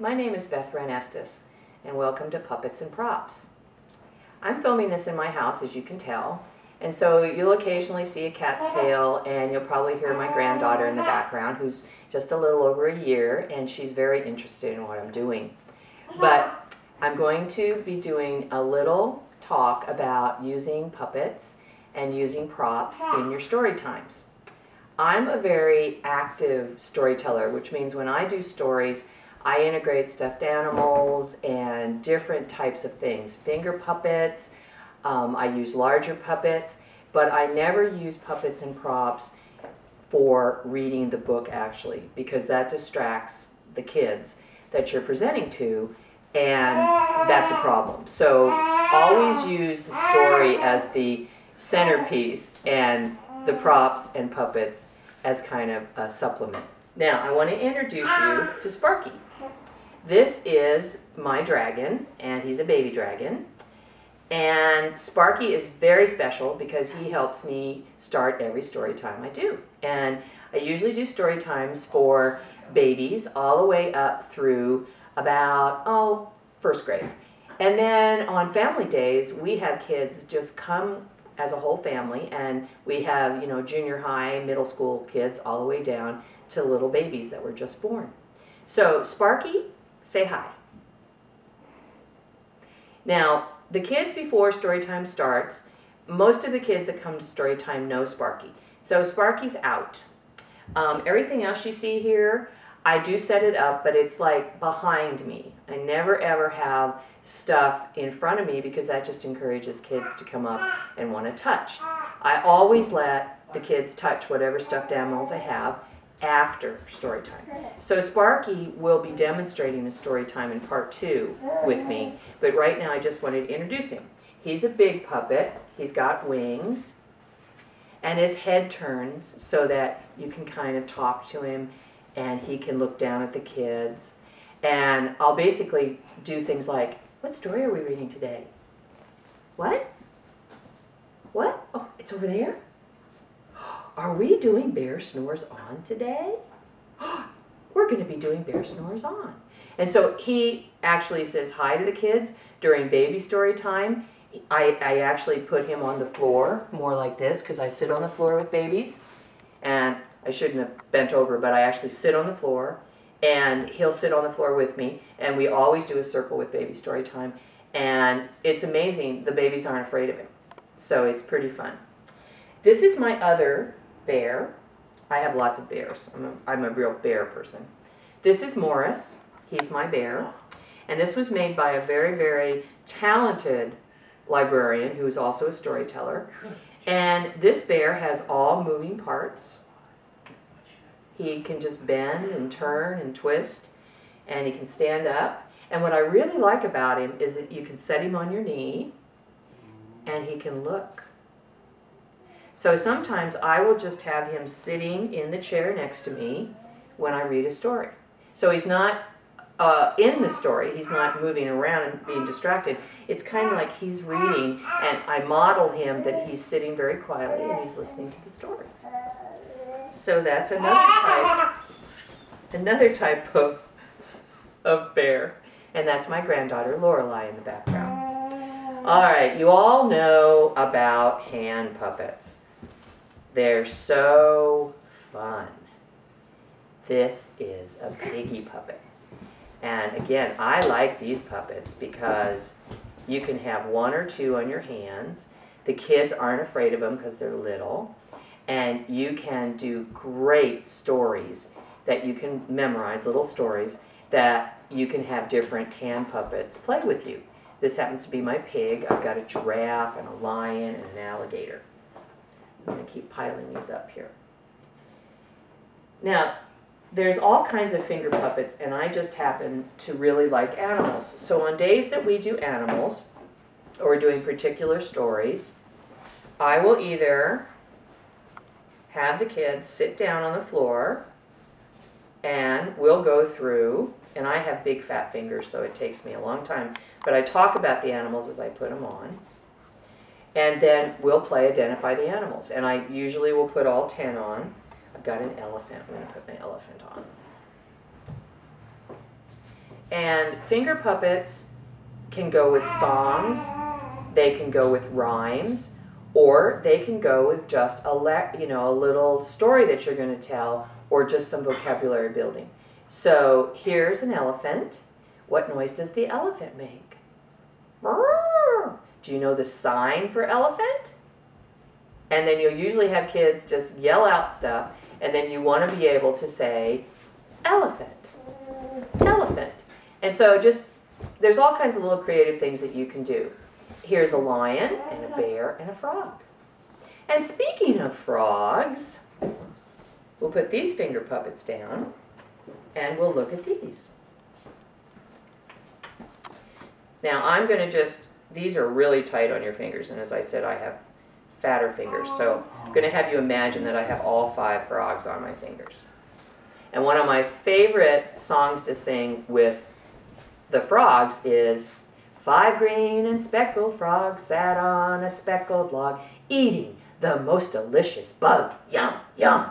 My name is Beth Renestis, and welcome to Puppets and Props. I'm filming this in my house, as you can tell, and so you'll occasionally see a cat's tail, and you'll probably hear my granddaughter in the background, who's just a little over a year, and she's very interested in what I'm doing. But I'm going to be doing a little talk about using puppets and using props in your story times. I'm a very active storyteller, which means when I do stories, I integrate stuffed animals and different types of things. Finger puppets, um, I use larger puppets, but I never use puppets and props for reading the book actually, because that distracts the kids that you're presenting to, and that's a problem. So always use the story as the centerpiece and the props and puppets as kind of a supplement. Now, I want to introduce you ah. to Sparky. This is my dragon, and he's a baby dragon. And Sparky is very special because he helps me start every story time I do. And I usually do story times for babies all the way up through about, oh, first grade. And then on family days, we have kids just come as a whole family, and we have, you know, junior high, middle school kids all the way down to little babies that were just born. So, Sparky, say hi. Now, the kids before story time starts, most of the kids that come to story time know Sparky. So Sparky's out. Um, everything else you see here, I do set it up, but it's like behind me. I never ever have stuff in front of me because that just encourages kids to come up and want to touch. I always let the kids touch whatever stuffed animals I have after story time. So Sparky will be demonstrating the story time in part two with me, but right now I just wanted to introduce him. He's a big puppet. He's got wings, and his head turns so that you can kind of talk to him, and he can look down at the kids. And I'll basically do things like, what story are we reading today? What? What? Oh, it's over there? Are we doing Bear Snores On today? We're going to be doing Bear Snores On. And so he actually says hi to the kids during baby story time. I, I actually put him on the floor, more like this, because I sit on the floor with babies. And I shouldn't have bent over, but I actually sit on the floor and he'll sit on the floor with me, and we always do a circle with baby story time. And it's amazing, the babies aren't afraid of him. So it's pretty fun. This is my other bear. I have lots of bears. I'm a, I'm a real bear person. This is Morris. He's my bear. And this was made by a very, very talented librarian who is also a storyteller. And this bear has all moving parts. He can just bend and turn and twist, and he can stand up. And what I really like about him is that you can set him on your knee, and he can look. So sometimes I will just have him sitting in the chair next to me when I read a story. So he's not uh, in the story, he's not moving around and being distracted. It's kind of like he's reading, and I model him that he's sitting very quietly and he's listening to the story. So that's another type, another type of, of bear. And that's my granddaughter Lorelei in the background. All right, you all know about hand puppets. They're so fun. This is a piggy puppet. And again, I like these puppets because you can have one or two on your hands. The kids aren't afraid of them because they're little and you can do great stories that you can memorize, little stories that you can have different hand puppets play with you. This happens to be my pig. I've got a giraffe and a lion and an alligator. I'm going to keep piling these up here. Now, there's all kinds of finger puppets, and I just happen to really like animals. So on days that we do animals, or doing particular stories, I will either have the kids sit down on the floor and we'll go through, and I have big fat fingers, so it takes me a long time, but I talk about the animals as I put them on. And then we'll play Identify the Animals. And I usually will put all 10 on. I've got an elephant. I'm going to put my elephant on. And finger puppets can go with songs, they can go with rhymes, or they can go with just a le- you know a little story that you're going to tell, or just some vocabulary building. So here's an elephant. What noise does the elephant make? Do you know the sign for elephant? And then you'll usually have kids just yell out stuff, and then you want to be able to say elephant, elephant. And so just, there's all kinds of little creative things that you can do. Here's a lion and a bear and a frog. And speaking of frogs, we'll put these finger puppets down and we'll look at these. Now I'm going to just, these are really tight on your fingers, and as I said, I have fatter fingers, so oh. I'm going to have you imagine that I have all five frogs on my fingers. And one of my favorite songs to sing with the frogs is Five green and speckled frogs sat on a speckled log, eating the most delicious bugs. Yum, yum.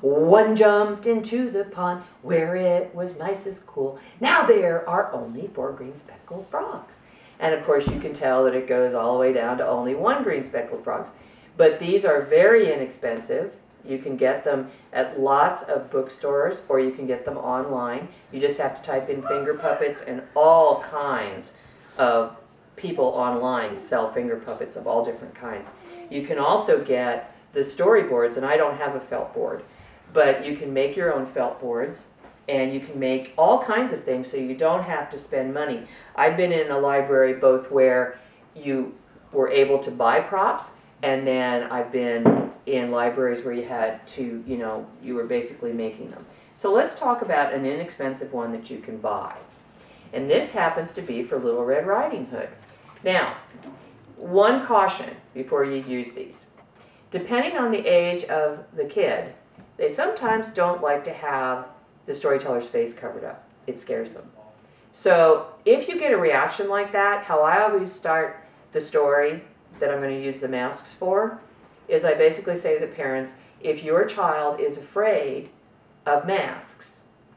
One jumped into the pond where it was nice as cool. Now there are only four green speckled frogs. And of course, you can tell that it goes all the way down to only one green speckled frogs. But these are very inexpensive. You can get them at lots of bookstores or you can get them online. You just have to type in finger puppets and all kinds of people online sell finger puppets of all different kinds. You can also get the storyboards, and I don't have a felt board, but you can make your own felt boards and you can make all kinds of things so you don't have to spend money. I've been in a library both where you were able to buy props and then I've been in libraries where you had to, you know, you were basically making them. So let's talk about an inexpensive one that you can buy. And this happens to be for Little Red Riding Hood. Now, one caution before you use these. Depending on the age of the kid, they sometimes don't like to have the storyteller's face covered up. It scares them. So if you get a reaction like that, how I always start the story that I'm going to use the masks for is I basically say to the parents, if your child is afraid of masks,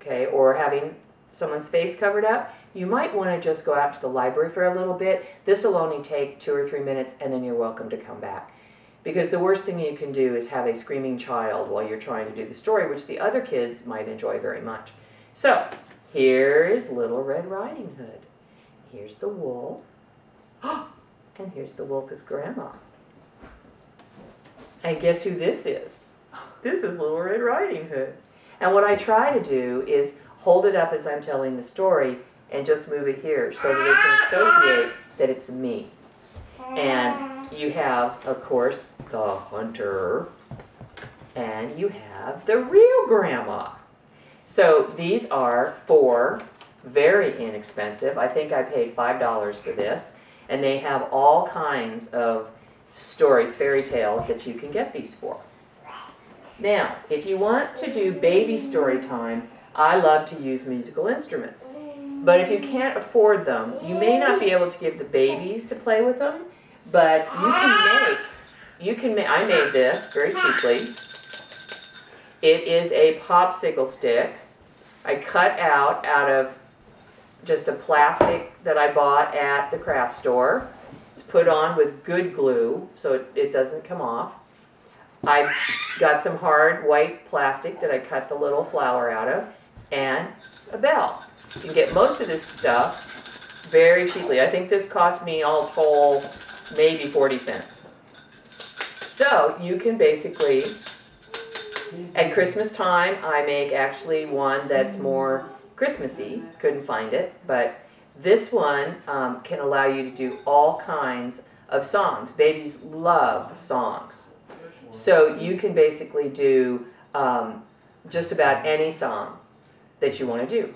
okay, or having someone's face covered up, you might want to just go out to the library for a little bit. This will only take two or three minutes and then you're welcome to come back. Because the worst thing you can do is have a screaming child while you're trying to do the story, which the other kids might enjoy very much. So, here is Little Red Riding Hood. Here's the wolf. and here's the wolf as grandma. And guess who this is? This is Little Red Riding Hood. And what I try to do is hold it up as I'm telling the story and just move it here so that they can associate that it's me. And you have, of course, the hunter, and you have the real grandma. So these are four very inexpensive. I think I paid $5 for this. And they have all kinds of stories, fairy tales that you can get these for. Now, if you want to do baby story time, I love to use musical instruments. But if you can't afford them, you may not be able to give the babies to play with them, but you can make, you can make, I made this very cheaply. It is a popsicle stick. I cut out out of just a plastic that I bought at the craft store. It's put on with good glue so it, it doesn't come off. I've got some hard white plastic that I cut the little flower out of and a bell. You can get most of this stuff very cheaply. I think this cost me all told maybe 40 cents. So you can basically, at Christmas time, I make actually one that's more Christmassy. Couldn't find it, but this one um, can allow you to do all kinds of songs. Babies love songs. So you can basically do um, just about any song that you want to do.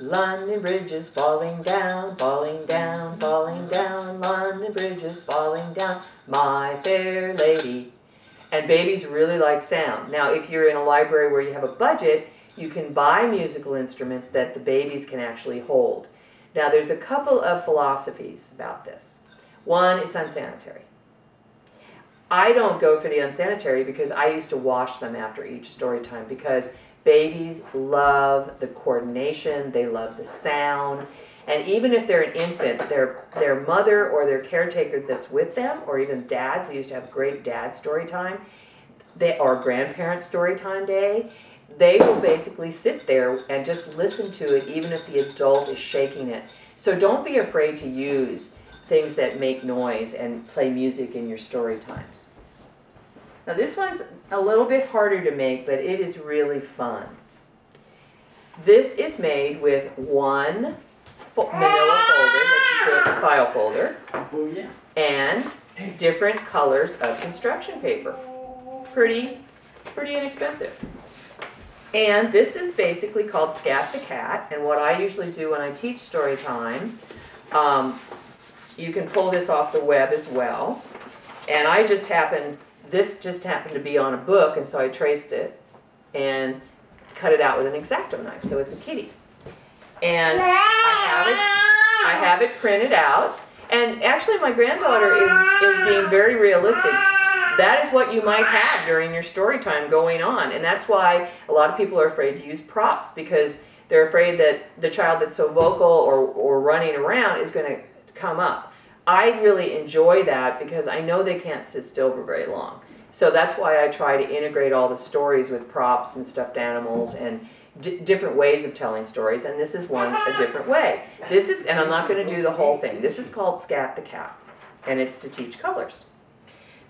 London Bridge is falling down, falling down, falling down. London Bridge is falling down, my fair lady. And babies really like sound. Now, if you're in a library where you have a budget, you can buy musical instruments that the babies can actually hold. Now, there's a couple of philosophies about this. One, it's unsanitary. I don't go for the unsanitary because I used to wash them after each story time because Babies love the coordination, they love the sound, and even if they're an infant, their their mother or their caretaker that's with them, or even dads, they used to have great dad story time, they or grandparent story time day, they will basically sit there and just listen to it, even if the adult is shaking it. So don't be afraid to use things that make noise and play music in your story times. Now this one's a little bit harder to make, but it is really fun. This is made with one fo- manila folder that you put file folder Oh, yeah. and different colors of construction paper. Pretty, pretty inexpensive. And this is basically called Scat the Cat, and what I usually do when I teach story time, um, you can pull this off the web as well. And I just happened, this just happened to be on a book, and so I traced it and cut it out with an X-Acto knife, so it's a kitty. And I have it, I have it printed out, and actually my granddaughter is, is being very realistic. That is what you might have during your story time going on, and that's why a lot of people are afraid to use props because they're afraid that the child that's so vocal or, or running around is going to come up. I really enjoy that because I know they can't sit still for very long. So that's why I try to integrate all the stories with props and stuffed animals and d- different ways of telling stories, and this is one a different way. This is, and I'm not going to do the whole thing. This is called Scat the Cat, and it's to teach colors.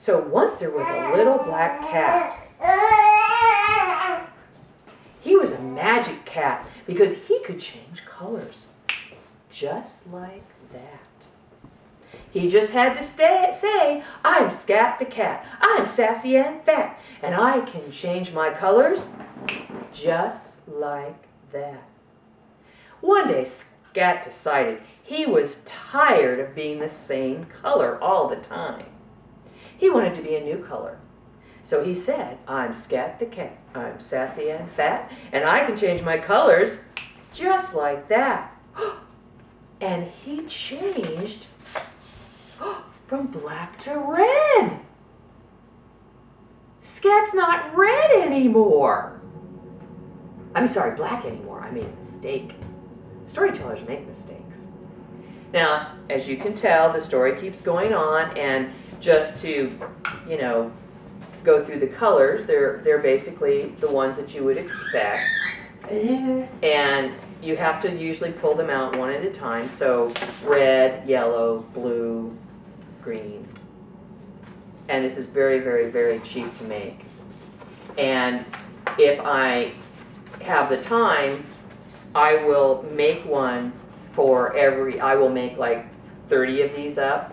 So once there was a little black cat. He was a magic cat because he could change colors just like that. He just had to stay, say, I'm Scat the cat, I'm sassy and fat, and I can change my colors just like that. One day, Scat decided he was tired of being the same color all the time. He wanted to be a new color. So he said, I'm Scat the cat, I'm sassy and fat, and I can change my colors just like that. And he changed from black to red. Scat's not red anymore. I'm sorry, black anymore. I made a mistake. Storytellers make mistakes. Now, as you can tell, the story keeps going on, and just to, you know, go through the colors, they're they're basically the ones that you would expect. And you have to usually pull them out one at a time. So red, yellow, blue, green. And this is very, very, very cheap to make. And if I have the time, I will make one for every, I will make like 30 of these up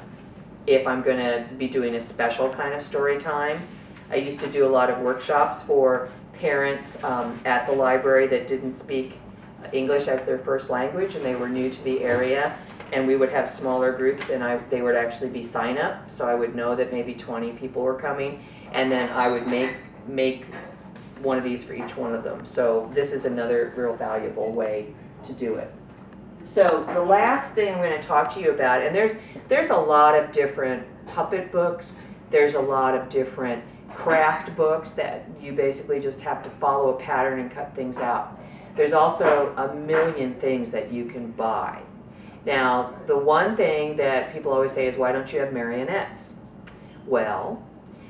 if I'm going to be doing a special kind of story time. I used to do a lot of workshops for parents um, at the library that didn't speak English as their first language and they were new to the area. And we would have smaller groups and I, they would actually be sign up. So I would know that maybe 20 people were coming. And then I would make, make one of these for each one of them. So this is another real valuable way to do it. So the last thing I'm going to talk to you about, and there's there's a lot of different puppet books. There's a lot of different craft books that you basically just have to follow a pattern and cut things out. There's also a million things that you can buy. Now, the one thing that people always say is, why don't you have marionettes? Well,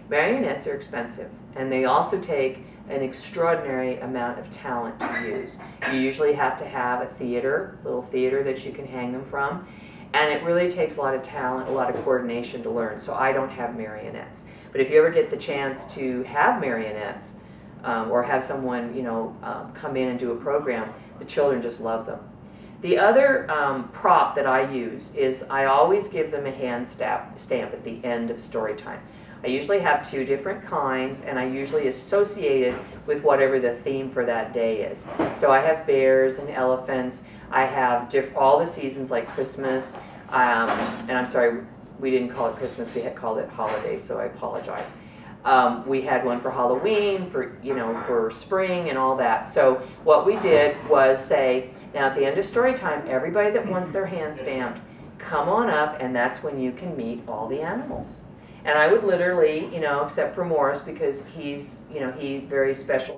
marionettes are expensive, and they also take an extraordinary amount of talent to use. You usually have to have a theater, little theater that you can hang them from, and it really takes a lot of talent, a lot of coordination to learn. So I don't have marionettes. But if you ever get the chance to have marionettes, um, or have someone, you know, um, come in and do a program, the children just love them. The other um, prop that I use is I always give them a hand stamp, stamp at the end of story time. I usually have two different kinds, and I usually associate it with whatever the theme for that day is. So I have bears and elephants. I have diff- all the seasons like Christmas, um, and I'm sorry, we didn't call it Christmas. We had called it holiday, so I apologize. Um, we had one for Halloween, for you know, for spring and all that. So what we did was say, now at the end of story time, everybody that wants their hand stamped, come on up, and that's when you can meet all the animals. And I would literally, you know, except for Morris because he's, you know, he very special